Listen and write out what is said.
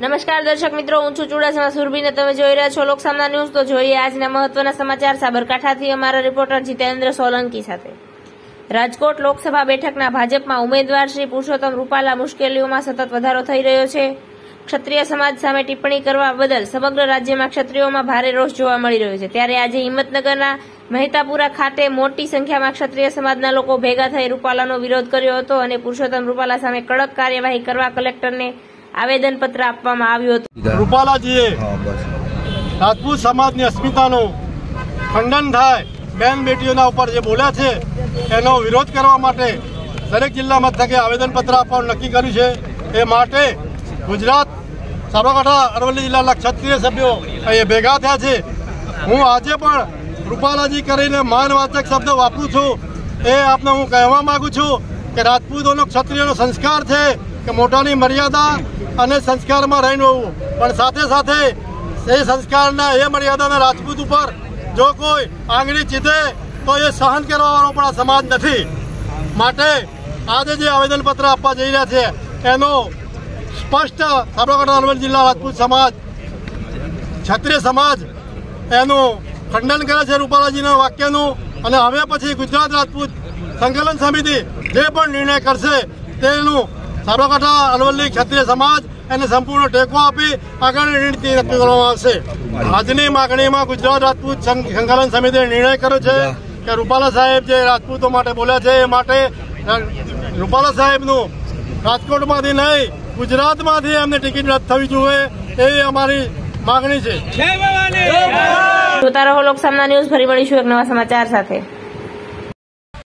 નમસ્કાર દર્શક મિત્રો, હું છું ચુડાસમા સુરભીને તમે જોઈ રહ્યા છો લોકસામના ન્યૂઝ. તો જોઈએ આજના મહત્વના સમાચાર. સાબરકાંઠાથી અમારા રિપોર્ટર જીતેન્દ્ર સોલંકી સાથે. રાજકોટ લોકસભા બેઠકના ભાજપમાં ઉમેદવાર શ્રી પુરુષોત્તમ રૂપાલા મુશ્કેલીઓમાં સતત વધારો થઈ રહ્યો છે. ક્ષત્રિય સમાજ સામે ટિપ્પણી કરવા બદલ સમગ્ર રાજ્યમાં ક્ષત્રિયોમાં ભારે રોષ જોવા મળી રહ્યો છે. ત્યારે આજે હિંમતનગરના મહેતાપુરા ખાતે મોટી સંખ્યામાં ક્ષત્રિય સમાજના લોકો ભેગા થઈ રૂપાલાનો વિરોધ કર્યો હતો અને પુરુષોત્તમ રૂપાલા સામે કડક કાર્યવાહી કરવા કલેક્ટરને આવેદનપત્ર આપવામાં આવ્યું હતું. રૂપાલાજીએ હા બસ. રાજપૂત સમાજની અસ્મિતાનું ખંડન થાય બેન બેટીઓના ઉપર જે બોલ્યા છે એનો વિરોધ કરવા માટે દરેક જિલ્લા મથકે આવેદનપત્ર આપવાનું નક્કી કર્યું છે. એ માટે ગુજરાત સાબરકાંઠા અરવલ્લી જિલ્લાના ક્ષત્રિય સભ્યો અહીંયા ભેગા થયા છે. હું આજે પણ રૂપાલાજી કરીને માનવાચક શબ્દ વાપરું છું. એ આપને હું કહેવા માગું છું કે રાજપૂતોનો ક્ષત્રિયનો સંસ્કાર છે. કે મોટાની મર્યાદા અને સંસ્કારમાં રહીને હોવું. પણ સાથે સાથે એ સંસ્કારના, એ મર્યાદાના રાજપૂત ઉપર જો કોઈ આંગળી ચીધે, તો એ સહન કરવાવાળો પણ આ સમાજ નથી. માટે આજે જે આવેદનપત્ર આપવા જઈ રહ્યા છે, એનો સ્પષ્ટ સાબરકાંઠા અરવલ્લી જિલ્લા રાજપૂત સમાજ, ક્ષત્રિય સમાજ, એનું ખંડન કરે છે રૂપાલાજીના વાક્યનું. અને હવે પછી ગુજરાત રાજપૂત સંકલન સમિતિ જે પણ નિર્ણય કરશે, તેનું સાબરકાંઠા અરવલ્લી ક્ષત્રિય સમાજ એને સંપૂર્ણ ટેકો આપી આગળની નીતિ નક્કી કરવામાં આવશે. આજની માગણીમાં ગુજરાત રાજપૂત સંકલન સમિતિએ નિર્ણય કર્યો છે કે રૂપાલા સાહેબ જે રાજપૂતો માટે બોલ્યા છે એ માટે રૂપાલા સાહેબનું રાજકોટમાંથી નહીં ગુજરાતમાંથી એમને ટિકિટ રદ થવી જોઈએ એ અમારી માગણી છે. જોતા રહો લોકસામના ન્યૂઝ ફરી મળીશું એક નવા સમાચાર સાથે.